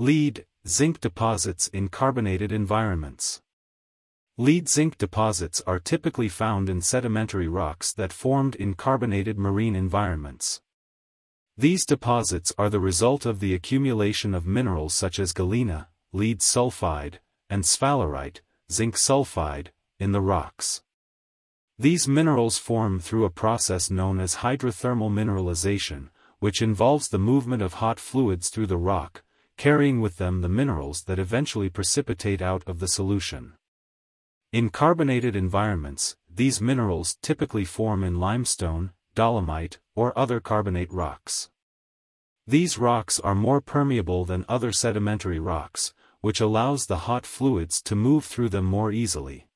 Lead, zinc deposits in carbonated environments. Lead-zinc deposits are typically found in sedimentary rocks that formed in carbonated marine environments. These deposits are the result of the accumulation of minerals such as galena, lead sulfide, and sphalerite, zinc sulfide, in the rocks. These minerals form through a process known as hydrothermal mineralization, which involves the movement of hot fluids through the rock, carrying with them the minerals that eventually precipitate out of the solution. In carbonated environments, these minerals typically form in limestone, dolomite, or other carbonate rocks. These rocks are more permeable than other sedimentary rocks, which allows the hot fluids to move through them more easily.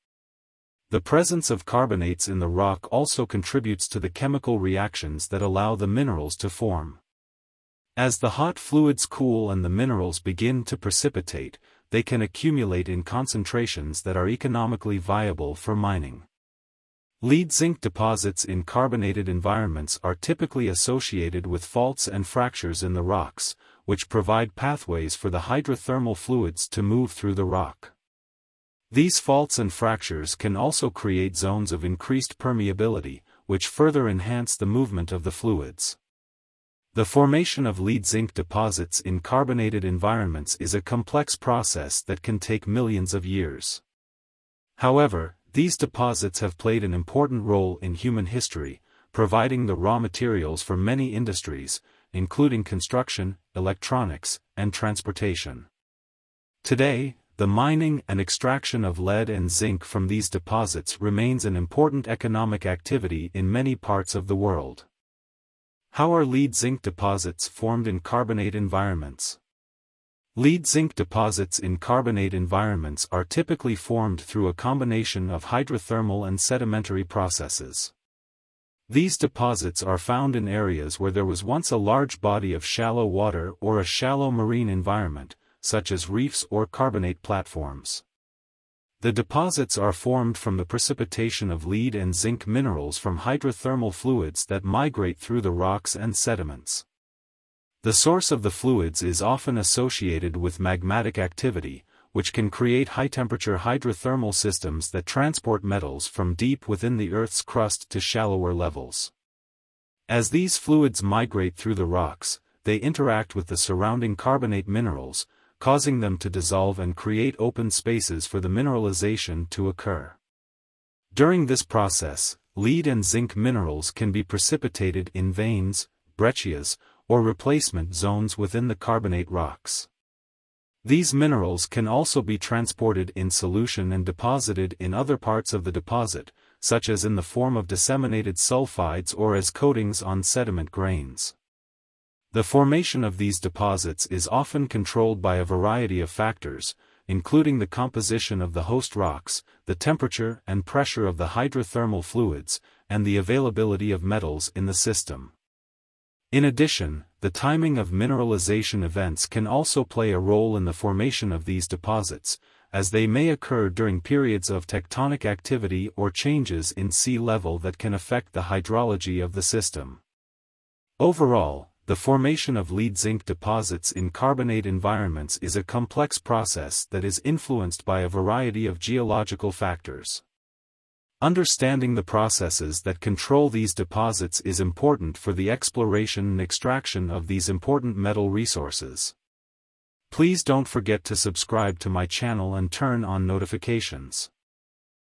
The presence of carbonates in the rock also contributes to the chemical reactions that allow the minerals to form. As the hot fluids cool and the minerals begin to precipitate, they can accumulate in concentrations that are economically viable for mining. Lead-zinc deposits in carbonated environments are typically associated with faults and fractures in the rocks, which provide pathways for the hydrothermal fluids to move through the rock. These faults and fractures can also create zones of increased permeability, which further enhance the movement of the fluids. The formation of lead-zinc deposits in carbonated environments is a complex process that can take millions of years. However, these deposits have played an important role in human history, providing the raw materials for many industries, including construction, electronics, and transportation. Today, the mining and extraction of lead and zinc from these deposits remains an important economic activity in many parts of the world. How are lead-zinc deposits formed in carbonate environments? Lead-zinc deposits in carbonate environments are typically formed through a combination of hydrothermal and sedimentary processes. These deposits are found in areas where there was once a large body of shallow water or a shallow marine environment, such as reefs or carbonate platforms. The deposits are formed from the precipitation of lead and zinc minerals from hydrothermal fluids that migrate through the rocks and sediments. The source of the fluids is often associated with magmatic activity, which can create high-temperature hydrothermal systems that transport metals from deep within the Earth's crust to shallower levels. As these fluids migrate through the rocks, they interact with the surrounding carbonate minerals, causing them to dissolve and create open spaces for the mineralization to occur. During this process, lead and zinc minerals can be precipitated in veins, breccias, or replacement zones within the carbonate rocks. These minerals can also be transported in solution and deposited in other parts of the deposit, such as in the form of disseminated sulfides or as coatings on sediment grains. The formation of these deposits is often controlled by a variety of factors, including the composition of the host rocks, the temperature and pressure of the hydrothermal fluids, and the availability of metals in the system. In addition, the timing of mineralization events can also play a role in the formation of these deposits, as they may occur during periods of tectonic activity or changes in sea level that can affect the hydrology of the system. Overall, the formation of lead-zinc deposits in carbonate environments is a complex process that is influenced by a variety of geological factors. Understanding the processes that control these deposits is important for the exploration and extraction of these important metal resources. Please don't forget to subscribe to my channel and turn on notifications.